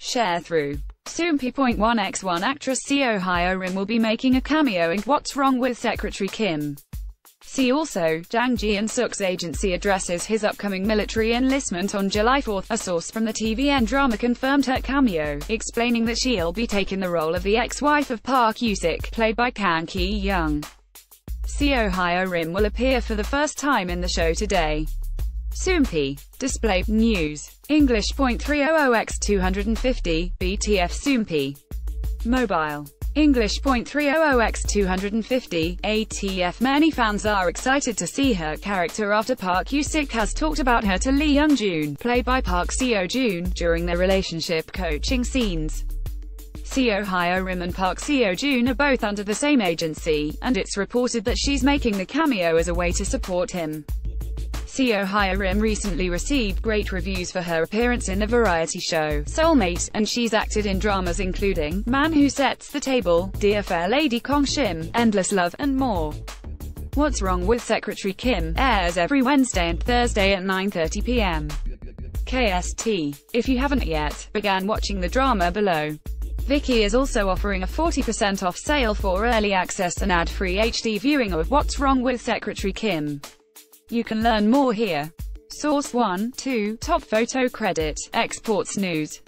Sharethrough. Soompi.1x1 actress Seo Hyo Rim will be making a cameo in What's Wrong with Secretary Kim. See also, Jang Keun-suk's agency addresses his upcoming military enlistment on July 4. A source from the TVN drama confirmed her cameo, explaining that she'll be taking the role of the ex-wife of Park Yoo-sik, played by Kang Ki-young. Seo Hyo Rim will appear for the first time in the show today. Soompi. Display. News. English. .300x250, BTF Soompi. Mobile. English. .300x250, ATF Many fans are excited to see her character after Park Yoo-sik has talked about her to Lee Young-jun, played by Park Seo-joon, during their relationship coaching scenes. Seo Hyo Rim and Park Seo-joon are both under the same agency, and it's reported that she's making the cameo as a way to support him. Seo Hyo Rim recently received great reviews for her appearance in the variety show, Soulmate, and she's acted in dramas including Man Who Sets the Table, Dear Fair Lady Kong Shim, Endless Love, and more. What's Wrong with Secretary Kim airs every Wednesday and Thursday at 9.30 p.m. KST. If you haven't yet, began watching the drama below. Viki is also offering a 40% off sale for early access and ad-free HD viewing of What's Wrong with Secretary Kim. You can learn more here. Source 1, 2, Top Photo Credit, Xportsnews.